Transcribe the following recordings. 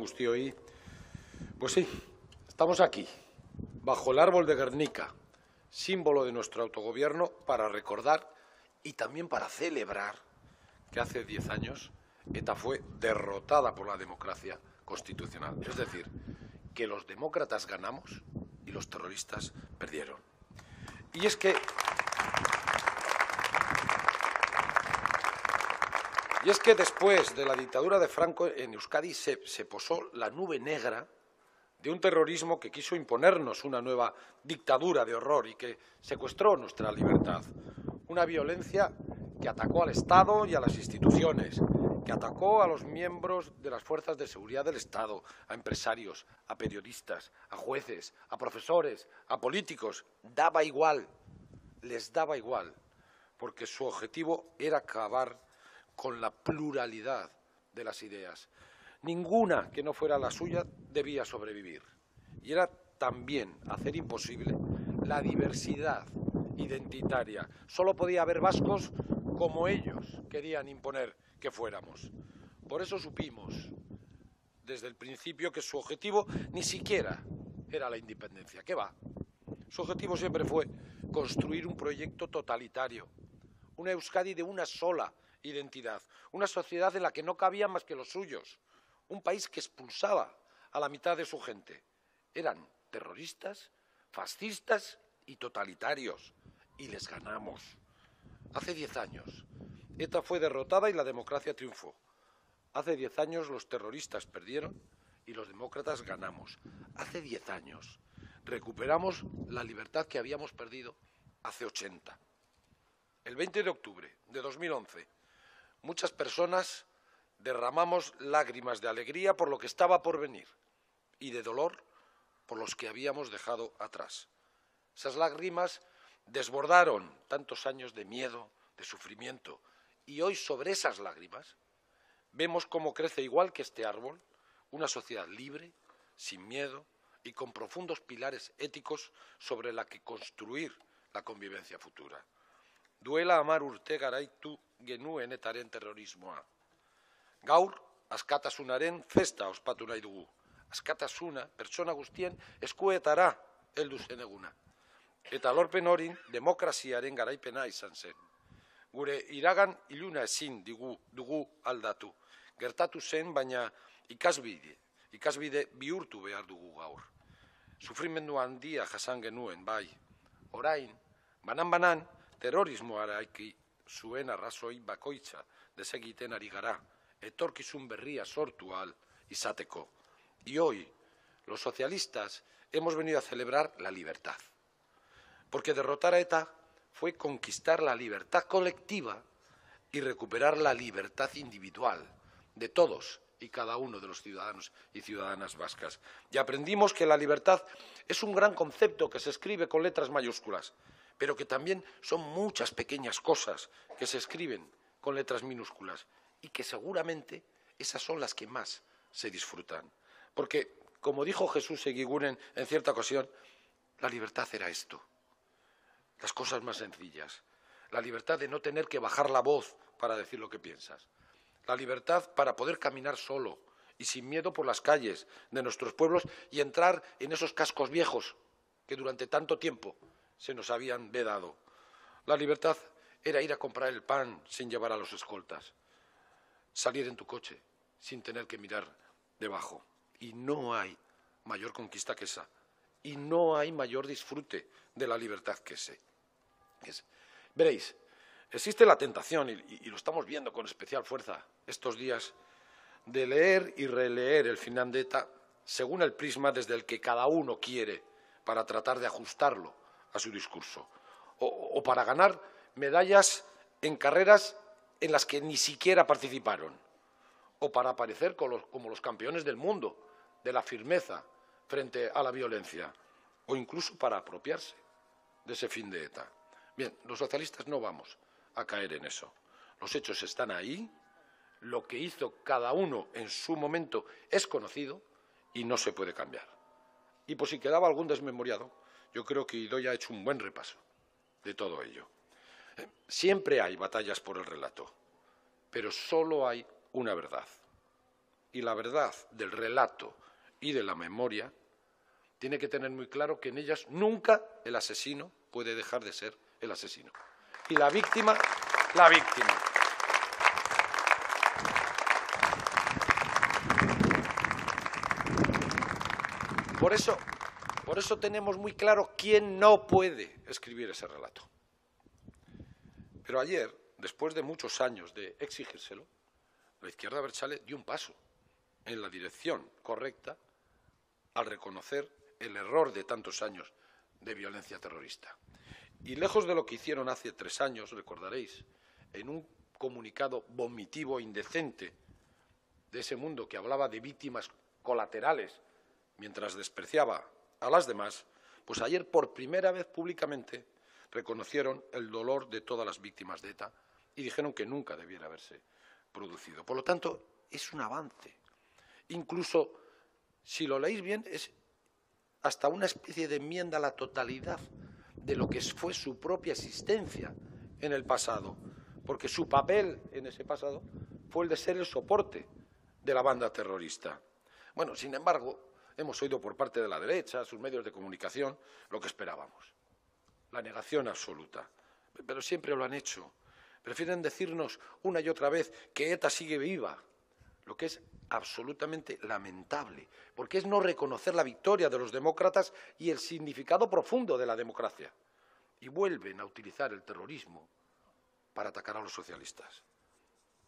Gustioi. Pues sí, estamos aquí, bajo el árbol de Guernica, símbolo de nuestro autogobierno, para recordar y también para celebrar que hace diez años ETA fue derrotada por la democracia constitucional. Es decir, que los demócratas ganamos y los terroristas perdieron. Y es que Y es que después de la dictadura de Franco en Euskadi se, posó la nube negra de un terrorismo que quiso imponernos una nueva dictadura de horror y que secuestró nuestra libertad. Una violencia que atacó al Estado y a las instituciones, que atacó a los miembros de las fuerzas de seguridad del Estado, a empresarios, a periodistas, a jueces, a profesores, a políticos. Daba igual, les daba igual, porque su objetivo era acabar con la pluralidad de las ideas. Ninguna que no fuera la suya debía sobrevivir. Y era también hacer imposible la diversidad identitaria. Solo podía haber vascos como ellos querían imponer que fuéramos. Por eso supimos desde el principio que su objetivo ni siquiera era la independencia. ¿Qué va? Su objetivo siempre fue construir un proyecto totalitario, una Euskadi de una sola identidad, una sociedad en la que no cabían más que los suyos, un país que expulsaba a la mitad de su gente. Eran terroristas, fascistas y totalitarios, y les ganamos. Hace diez años, ETA fue derrotada y la democracia triunfó. Hace diez años los terroristas perdieron y los demócratas ganamos. Hace diez años recuperamos la libertad que habíamos perdido hace ochenta. El 20 de octubre de 2011, muchas personas derramamos lágrimas de alegría por lo que estaba por venir y de dolor por los que habíamos dejado atrás. Esas lágrimas desbordaron tantos años de miedo, de sufrimiento, y hoy sobre esas lágrimas vemos cómo crece igual que este árbol una sociedad libre, sin miedo y con profundos pilares éticos sobre la que construir la convivencia futura. Duela amar urte garaitu genuen etaren terrorismoa. Gaur, askatasunaren festa ospatu nahi dugu. Askatasuna, pertsona guztien eskuetara heldu zen eguna. Eta lorpen horin demokraziaren garaipena izan zen. Gure iragan iluna ezin digu, dugu aldatu. Gertatu zen, baina ikasbide, ikasbide bihurtu behar dugu gaur. Sufrimendu handia jasan genuen, bai. Orain, banan-banan, terrorismoara zuen arrazoi bakoitza desegiten ari gara, etorkizun berria sortu al izateko. Y hoy, los socialistas hemos venido a celebrar la libertad. Porque derrotar a ETA fue conquistar la libertad colectiva y recuperar la libertad individual de todos y cada uno de los ciudadanos y ciudadanas vascas. Y aprendimos que la libertad es un gran concepto que se escribe con letras mayúsculas, pero que también son muchas pequeñas cosas que se escriben con letras minúsculas y que seguramente esas son las que más se disfrutan. Porque, como dijo Jesús Eguiguren en cierta ocasión, la libertad era esto, las cosas más sencillas, la libertad de no tener que bajar la voz para decir lo que piensas, la libertad para poder caminar solo y sin miedo por las calles de nuestros pueblos y entrar en esos cascos viejos que durante tanto tiempo se nos habían vedado. La libertad era ir a comprar el pan sin llevar a los escoltas, salir en tu coche sin tener que mirar debajo. Y no hay mayor conquista que esa. Y no hay mayor disfrute de la libertad que ese. Es. Veréis, existe la tentación, y, y, lo estamos viendo con especial fuerza estos días, de leer y releer el final de ETA según el prisma desde el que cada uno quiere para tratar de ajustarlo a su discurso. O, para ganar medallas en carreras en las que ni siquiera participaron. O para aparecer los, como los campeones del mundo de la firmeza frente a la violencia. O incluso para apropiarse de ese fin de ETA. Bien, los socialistas no vamos a caer en eso. Los hechos están ahí, lo que hizo cada uno en su momento es conocido y no se puede cambiar. Y por si quedaba algún desmemoriado, yo creo que Idoya ha hecho un buen repaso de todo ello. Siempre hay batallas por el relato, pero solo hay una verdad. y la verdad del relato y de la memoria, tiene que tener muy claro que en ellas nunca el asesino puede dejar de ser el asesino. Y la víctima, la víctima. Por eso, por eso tenemos muy claro quién no puede escribir ese relato. Pero ayer, después de muchos años de exigírselo, la izquierda Berchale dio un paso en la dirección correcta al reconocer el error de tantos años de violencia terrorista. Y lejos de lo que hicieron hace tres años, recordaréis, en un comunicado vomitivo, indecente, de ese mundo que hablaba de víctimas colaterales mientras despreciaba a las demás, pues ayer por primera vez públicamente reconocieron el dolor de todas las víctimas de ETA y dijeron que nunca debiera haberse producido. Por lo tanto, es un avance. Incluso, si lo leéis bien, es hasta una especie de enmienda a la totalidad de lo que fue su propia existencia en el pasado, porque su papel en ese pasado fue el de ser el soporte de la banda terrorista. Bueno, sin embargo, hemos oído por parte de la derecha, sus medios de comunicación, lo que esperábamos, la negación absoluta. Pero siempre lo han hecho. Prefieren decirnos una y otra vez que ETA sigue viva, lo que es absolutamente lamentable, porque es no reconocer la victoria de los demócratas y el significado profundo de la democracia. Y vuelven a utilizar el terrorismo para atacar a los socialistas.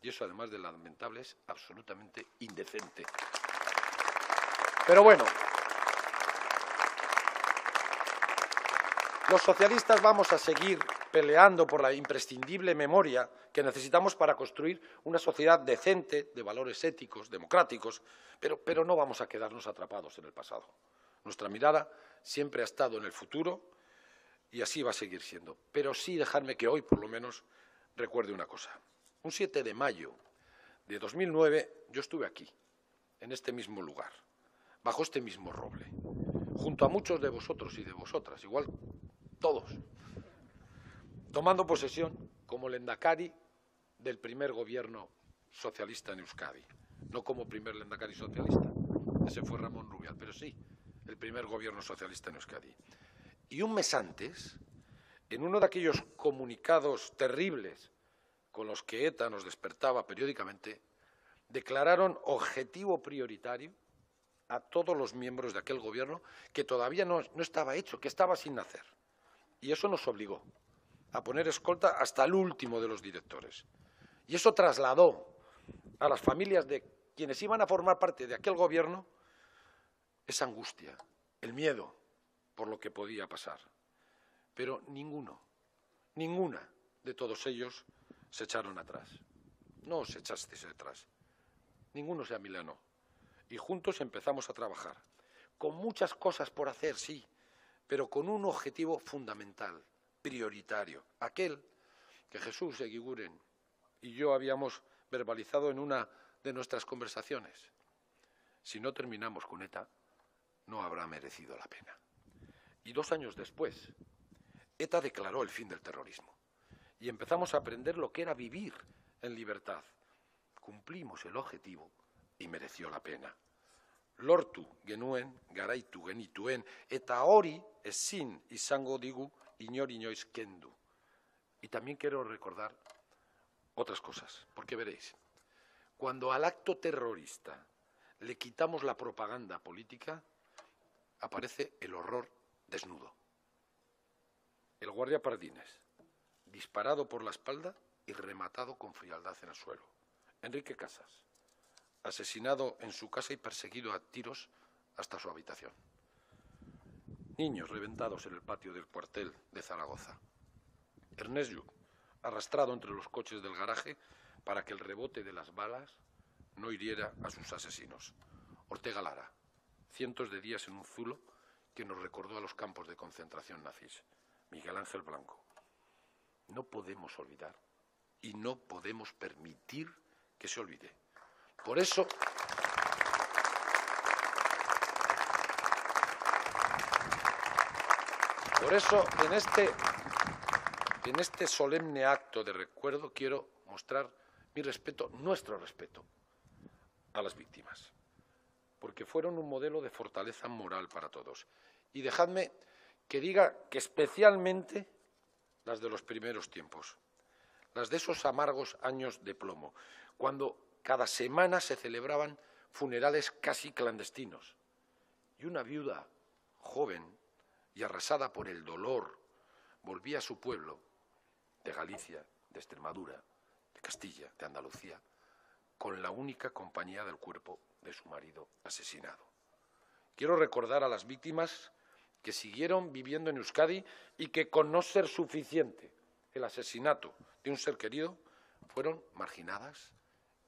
Y eso, además de lamentable, es absolutamente indecente. Pero bueno, los socialistas vamos a seguir peleando por la imprescindible memoria que necesitamos para construir una sociedad decente, de valores éticos, democráticos, pero, no vamos a quedarnos atrapados en el pasado. Nuestra mirada siempre ha estado en el futuro y así va a seguir siendo. Pero sí dejarme que hoy, por lo menos, recuerde una cosa. Un 7 de mayo de 2009 yo estuve aquí, en este mismo lugar, bajo este mismo roble, junto a muchos de vosotros y de vosotras, igual todos, tomando posesión como lendakari del primer gobierno socialista en Euskadi. No como primer lendakari socialista, ese fue Ramón Rubial, pero sí, el primer gobierno socialista en Euskadi. Y un mes antes, en uno de aquellos comunicados terribles con los que ETA nos despertaba periódicamente, declararon objetivo prioritario a todos los miembros de aquel gobierno que todavía no, no estaba hecho, que estaba sin nacer. Y eso nos obligó a poner escolta hasta el último de los directores. Y eso trasladó a las familias de quienes iban a formar parte de aquel gobierno esa angustia, el miedo por lo que podía pasar. Pero ninguno, ninguna de todos ellos se echaron atrás. No os echasteis atrás. Ninguno se amilanó. Y juntos empezamos a trabajar. Con muchas cosas por hacer, sí, pero con un objetivo fundamental, prioritario, aquel que Jesús Eguiguren y yo habíamos verbalizado en una de nuestras conversaciones. Si no terminamos con ETA, no habrá merecido la pena. Y dos años después, ETA declaró el fin del terrorismo y empezamos a aprender lo que era vivir en libertad. Cumplimos el objetivo y mereció la pena. Lortu genuen, garaitu genituen, eta hori ezin izango digu inor inoiz kendu. Y también quiero recordar otras cosas, porque veréis, cuando al acto terrorista le quitamos la propaganda política, aparece el horror desnudo. El guardia Pardines, disparado por la espalda y rematado con frialdad en el suelo. Enrique Casas, asesinado en su casa y perseguido a tiros hasta su habitación niños reventados en el patio del cuartel de Zaragoza. Ernest Lluc, arrastrado entre los coches del garaje para que el rebote de las balas no hiriera a sus asesinos. Ortega Lara, cientos de días en un zulo que nos recordó a los campos de concentración nazis. Miguel Ángel Blanco. No podemos olvidar y no podemos permitir que se olvide. Por eso. Por eso, en este, en este solemne acto de recuerdo, quiero mostrar mi respeto, nuestro respeto, a las víctimas, porque fueron un modelo de fortaleza moral para todos. Y dejadme que diga que especialmente las de los primeros tiempos, las de esos amargos años de plomo, cuando cada semana se celebraban funerales casi clandestinos y una viuda joven y arrasada por el dolor volvía a su pueblo de Galicia, de Extremadura, de Castilla, de Andalucía, con la única compañía del cuerpo de su marido asesinado. Quiero recordar a las víctimas que siguieron viviendo en Euskadi y que con no ser suficiente el asesinato de un ser querido, fueron marginadas,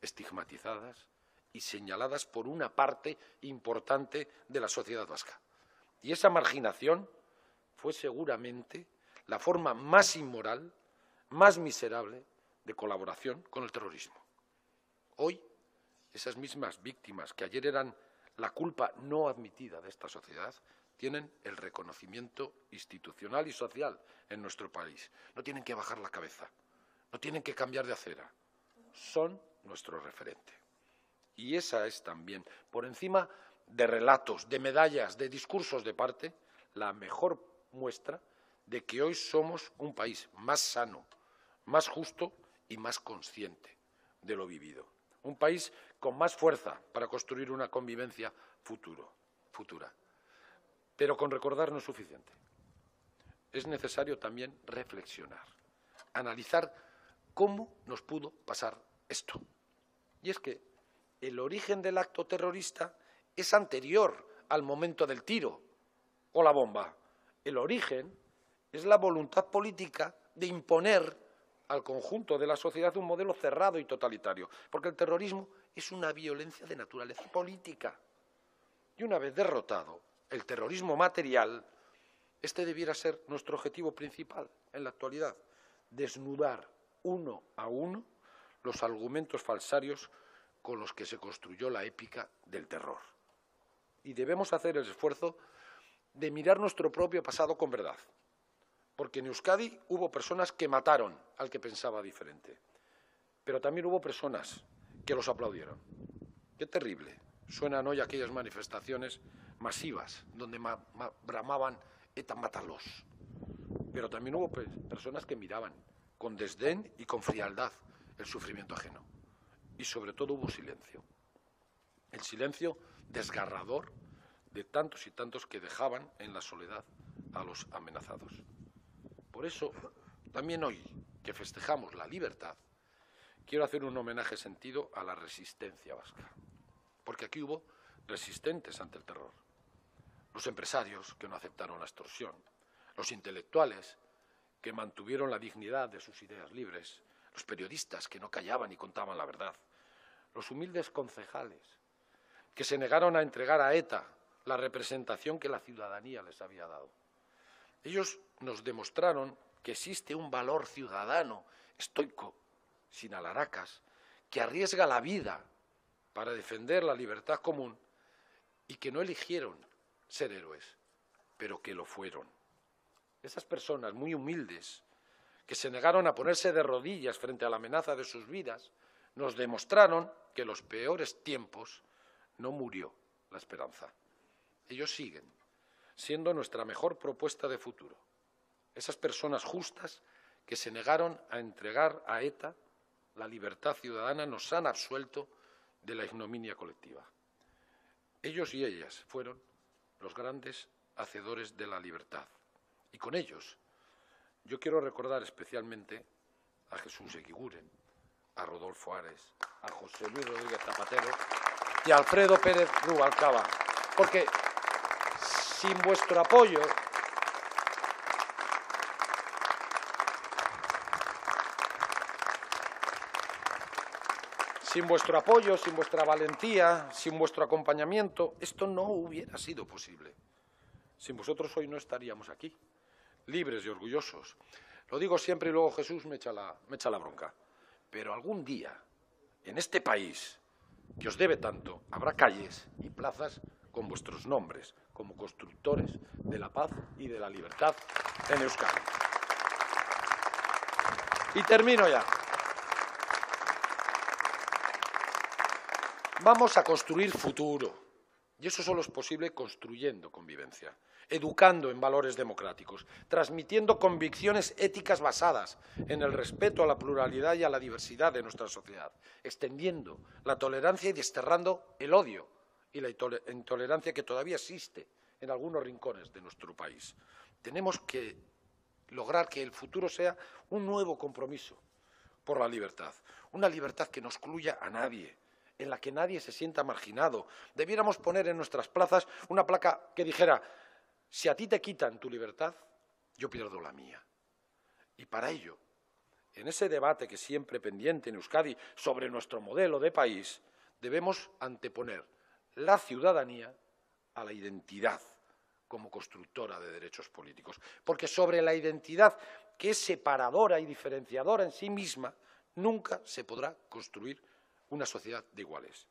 estigmatizadas y señaladas por una parte importante de la sociedad vasca. Y esa marginación fue seguramente la forma más inmoral, más miserable de colaboración con el terrorismo. Hoy, esas mismas víctimas que ayer eran la culpa no admitida de esta sociedad, tienen el reconocimiento institucional y social en nuestro país. No tienen que bajar la cabeza, no tienen que cambiar de acera. Son nuestro referente. Y esa es también, por encima de relatos, de medallas, de discursos de parte, la mejor muestra de que hoy somos un país más sano, más justo y más consciente de lo vivido. Un país con más fuerza para construir una convivencia futuro, futura. Pero con recordar no es suficiente. Es necesario también reflexionar, analizar cómo nos pudo pasar esto. Y es que el origen del acto terrorista es anterior al momento del tiro o la bomba. El origen es la voluntad política de imponer al conjunto de la sociedad un modelo cerrado y totalitario, porque el terrorismo es una violencia de naturaleza política. Y una vez derrotado el terrorismo material, este debiera ser nuestro objetivo principal en la actualidad, desnudar uno a uno los argumentos falsarios con los que se construyó la épica del terror. Y debemos hacer el esfuerzo de mirar nuestro propio pasado con verdad, porque en Euskadi hubo personas que mataron al que pensaba diferente, pero también hubo personas que los aplaudieron. Qué terrible suenan hoy aquellas manifestaciones masivas donde bramaban ETA mátalos. Pero también hubo personas que miraban con desdén y con frialdad el sufrimiento ajeno. Y sobre todo hubo silencio. El silencio desgarrador de tantos y tantos que dejaban en la soledad a los amenazados. Por eso, también hoy que festejamos la libertad, quiero hacer un homenaje sentido a la resistencia vasca. Porque aquí hubo resistentes ante el terror. Los empresarios que no aceptaron la extorsión, los intelectuales que mantuvieron la dignidad de sus ideas libres, los periodistas que no callaban y contaban la verdad, los humildes concejales que se negaron a entregar a ETA la representación que la ciudadanía les había dado. Ellos nos demostraron que existe un valor ciudadano estoico, sin alaracas, que arriesga la vida para defender la libertad común y que no eligieron ser héroes, pero que lo fueron. Esas personas muy humildes que se negaron a ponerse de rodillas frente a la amenaza de sus vidas, nos demostraron que en los peores tiempos no murió la esperanza. Ellos siguen siendo nuestra mejor propuesta de futuro. Esas personas justas que se negaron a entregar a ETA la libertad ciudadana nos han absuelto de la ignominia colectiva. Ellos y ellas fueron los grandes hacedores de la libertad. Y con ellos yo quiero recordar especialmente a Jesús Eguiguren, a Rodolfo Ares, a José Luis Rodríguez Zapatero y a Alfredo Pérez Rubalcaba, porque sin vuestro apoyo Sin vuestro apoyo, sin vuestra valentía, sin vuestro acompañamiento, esto no hubiera sido posible. Sin vosotros hoy no estaríamos aquí libres y orgullosos. Lo digo siempre y luego Jesús me echa la, me echa la bronca. Pero algún día, en este país, que os debe tanto, habrá calles y plazas con vuestros nombres, como constructores de la paz y de la libertad en Euskadi. Y termino ya. Vamos a construir futuro. Y eso solo es posible construyendo convivencia, educando en valores democráticos, transmitiendo convicciones éticas basadas en el respeto a la pluralidad y a la diversidad de nuestra sociedad, extendiendo la tolerancia y desterrando el odio y la intolerancia que todavía existe en algunos rincones de nuestro país. Tenemos que lograr que el futuro sea un nuevo compromiso por la libertad, una libertad que no excluya a nadie, en la que nadie se sienta marginado. Debiéramos poner en nuestras plazas una placa que dijera, si a ti te quitan tu libertad, yo pierdo la mía. Y para ello, en ese debate que siempre pendiente en Euskadi sobre nuestro modelo de país, debemos anteponer la ciudadanía a la identidad como constructora de derechos políticos. Porque sobre la identidad, que es separadora y diferenciadora en sí misma, nunca se podrá construir una sociedad de iguales.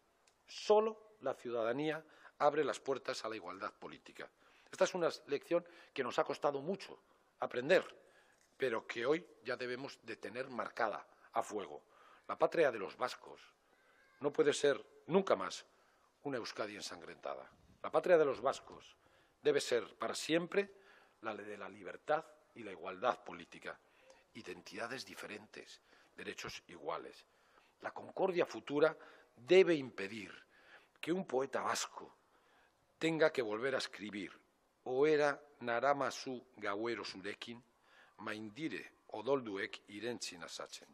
Solo la ciudadanía abre las puertas a la igualdad política. Esta es una lección que nos ha costado mucho aprender, pero que hoy ya debemos de tener marcada a fuego. La patria de los vascos no puede ser nunca más una Euskadi ensangrentada. La patria de los vascos debe ser para siempre la de la libertad y la igualdad política. Identidades diferentes, derechos iguales. La concordia futura debe impedir que un poeta vasco tenga que volver a escribir o era naramazu gauero surekin, maindire odolduek asachen.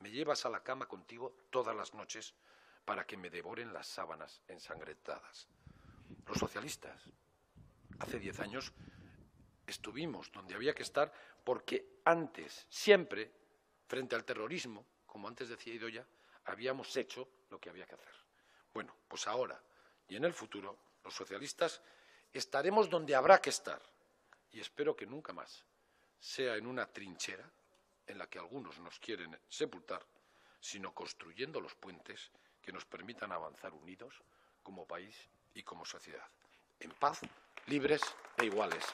Me llevas a la cama contigo todas las noches para que me devoren las sábanas ensangrentadas. Los socialistas, hace diez años, estuvimos donde había que estar porque antes, siempre, frente al terrorismo, como antes decía Idoya, habíamos hecho lo que había que hacer. Bueno, pues ahora y en el futuro, los socialistas estaremos donde habrá que estar. Y espero que nunca más sea en una trinchera en la que algunos nos quieren sepultar, sino construyendo los puentes que nos permitan avanzar unidos como país y como sociedad, en paz, libres e iguales.